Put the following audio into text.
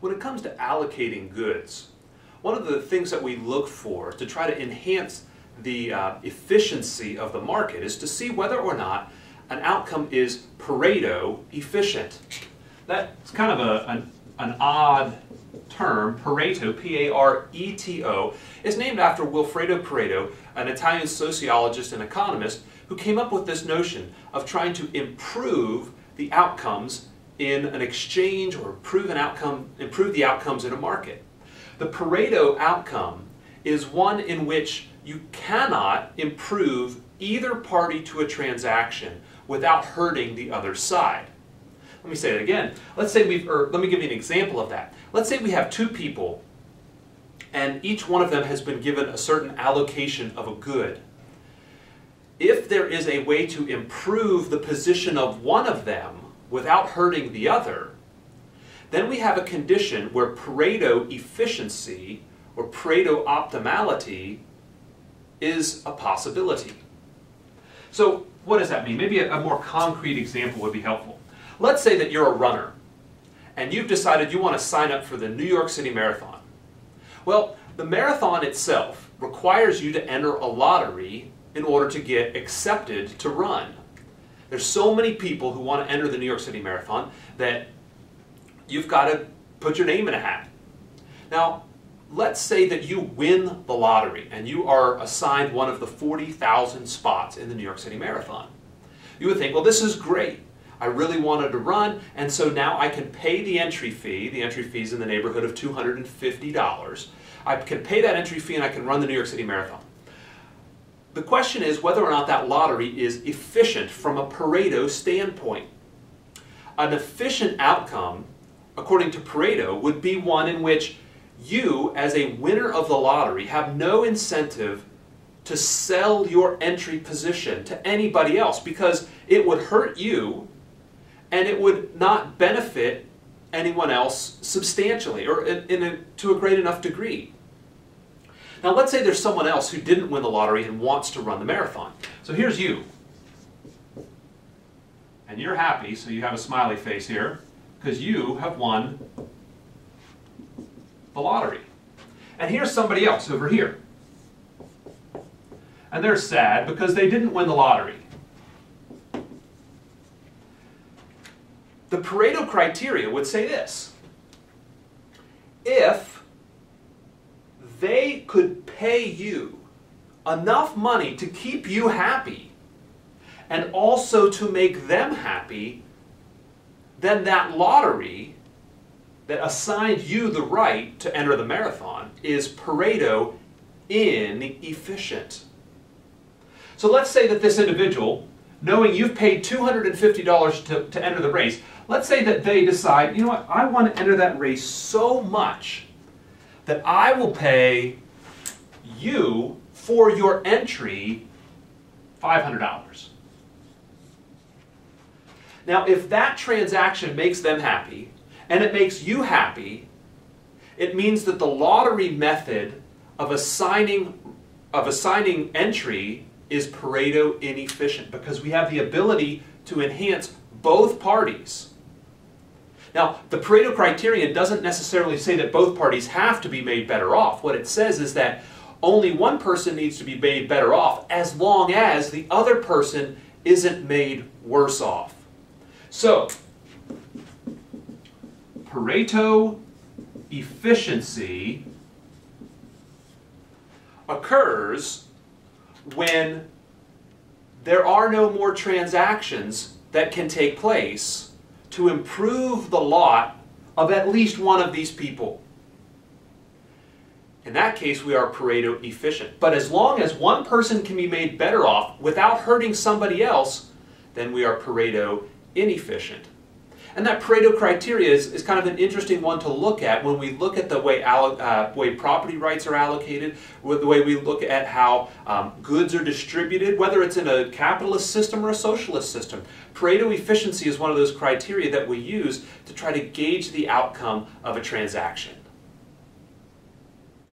When it comes to allocating goods, one of the things that we look for to try to enhance the uh, efficiency of the market is to see whether or not an outcome is Pareto efficient. That's kind of a, an, an odd term, Pareto, P-A-R-E-T-O, is named after Wilfredo Pareto, an Italian sociologist and economist who came up with this notion of trying to improve the outcomes in an exchange or improve an outcome, improve the outcomes in a market. The Pareto outcome is one in which you cannot improve either party to a transaction without hurting the other side. Let me say it again. Let's say we've, or let me give you an example of that. Let's say we have two people and each one of them has been given a certain allocation of a good. If there is a way to improve the position of one of them without hurting the other, then we have a condition where Pareto efficiency or Pareto optimality is a possibility. So what does that mean? Maybe a, a, more concrete example would be helpful. Let's say that you're a runner and you've decided you want to sign up for the New York City Marathon. Well, the marathon itself requires you to enter a lottery in order to get accepted to run. There's so many people who want to enter the New York City Marathon that you've got to put your name in a hat. Now, let's say that you win the lottery and you are assigned one of the 40,000 spots in the New York City Marathon. You would think, well, this is great. I really wanted to run, and so now I can pay the entry fee. The entry fee is in the neighborhood of $250. I can pay that entry fee and I can run the New York City Marathon. The question is whether or not that lottery is efficient from a Pareto standpoint. An efficient outcome, according to Pareto, would be one in which you, as a winner of the lottery, have no incentive to sell your entry position to anybody else because it would hurt you and it would not benefit anyone else substantially or in, a, to a great enough degree. Now let's say there's someone else who didn't win the lottery and wants to run the marathon. So here's you. And you're happy, so you have a smiley face here, because you have won the lottery. And here's somebody else over here. And they're sad because they didn't win the lottery. The Pareto criteria would say this. If could pay you enough money to keep you happy and also to make them happy, then that lottery that assigned you the right to enter the marathon is Pareto inefficient. So let's say that this individual, knowing you've paid $250 to, to enter the race, let's say that they decide, you know what, I want to enter that race so much that I will pay you for your entry $500. Now, if that transaction makes them happy and it makes you happy, it means that the lottery method of assigning, of assigning entry is Pareto inefficient because we have the ability to enhance both parties. Now, the Pareto criterion doesn't necessarily say that both parties have to be made better off. What it says is that only one person needs to be made better off as long as the other person isn't made worse off. So, Pareto efficiency occurs when there are no more transactions that can take place to improve the lot of at least one of these people. In that case, we are Pareto efficient. But as long as one person can be made better off without hurting somebody else, then we are Pareto inefficient. And that Pareto criteria is, is kind of an interesting one to look at when we look at the way, uh, way property rights are allocated, the way we look at how um, goods are distributed, whether it's in a capitalist system or a socialist system. Pareto efficiency is one of those criteria that we use to try to gauge the outcome of a transaction.